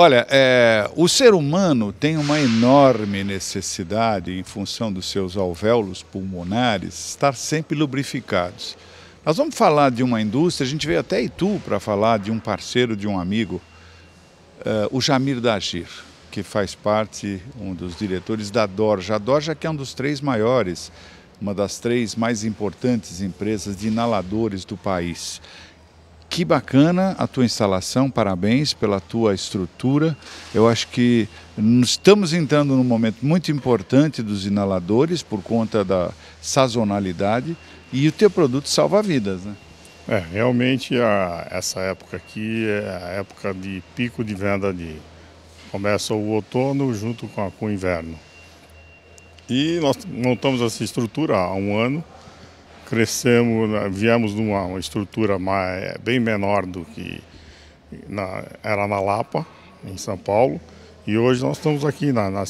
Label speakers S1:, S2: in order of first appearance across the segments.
S1: Olha, é, o ser humano tem uma enorme necessidade, em função dos seus alvéolos pulmonares, estar sempre lubrificados. Nós vamos falar de uma indústria, a gente veio até Itu para falar de um parceiro, de um amigo, uh, o Jamir Dagir, que faz parte, um dos diretores da Dorja. A Dorja que é um dos três maiores, uma das três mais importantes empresas de inaladores do país. Que bacana a tua instalação, parabéns pela tua estrutura. Eu acho que estamos entrando num momento muito importante dos inaladores por conta da sazonalidade e o teu produto salva vidas, né?
S2: É, realmente a, essa época aqui é a época de pico de venda de começa o outono junto com, a, com o inverno. E nós montamos essa estrutura há um ano crescemos, né, viemos de uma, uma estrutura mais, bem menor do que na, era na Lapa, em São Paulo, e hoje nós estamos aqui na, na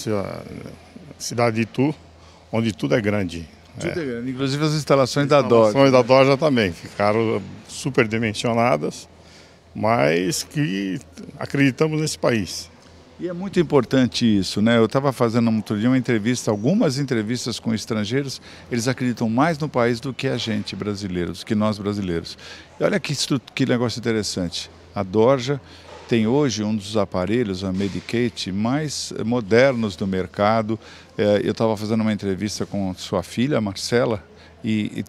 S2: cidade de Itu, onde tudo é grande.
S1: Tudo é, é grande, inclusive as instalações, da Doja. As
S2: instalações da Doja também, ficaram super dimensionadas, mas que acreditamos nesse país.
S1: E é muito importante isso, né? Eu estava fazendo outro dia uma entrevista, algumas entrevistas com estrangeiros, eles acreditam mais no país do que a gente brasileiros, que nós brasileiros. E olha que, que negócio interessante. A Dorja tem hoje um dos aparelhos, a Medicate, mais modernos do mercado. É, eu estava fazendo uma entrevista com sua filha, Marcela, e,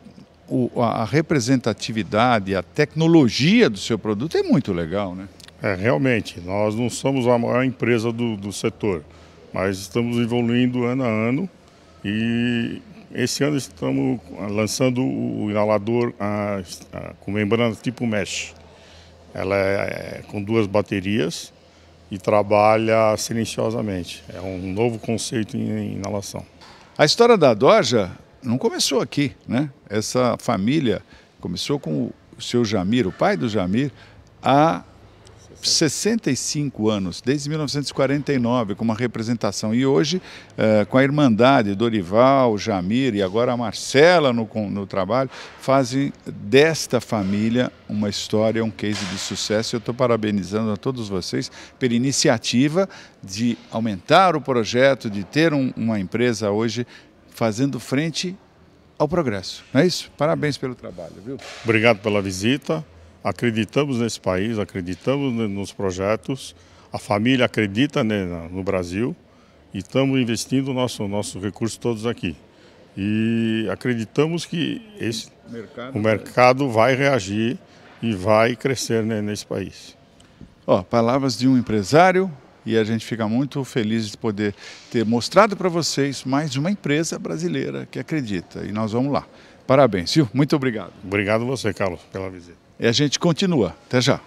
S1: a representatividade, a tecnologia do seu produto é muito legal, né?
S2: É, realmente, nós não somos a maior empresa do, do setor, mas estamos evoluindo ano a ano e esse ano estamos lançando o inalador a, a, com membrana tipo mesh. Ela é, é com duas baterias e trabalha silenciosamente. É um novo conceito em inalação.
S1: A história da Doja não começou aqui, né? Essa família começou com o seu Jamir, o pai do Jamir, a 65 anos, desde 1949, com uma representação. E hoje, eh, com a Irmandade, Dorival, Jamir e agora a Marcela no, no trabalho, fazem desta família uma história, um case de sucesso. Eu estou parabenizando a todos vocês pela iniciativa de aumentar o projeto, de ter um, uma empresa hoje fazendo frente ao progresso. Não é isso? Parabéns pelo trabalho, viu?
S2: Obrigado pela visita acreditamos nesse país, acreditamos nos projetos, a família acredita no Brasil e estamos investindo nosso nosso recurso todos aqui. E acreditamos que esse, mercado o mercado vai reagir e vai crescer nesse país.
S1: Palavras de um empresário e a gente fica muito feliz de poder ter mostrado para vocês mais uma empresa brasileira que acredita. E nós vamos lá. Parabéns, viu? Muito obrigado.
S2: Obrigado você, Carlos, pela visita.
S1: E a gente continua. Até já.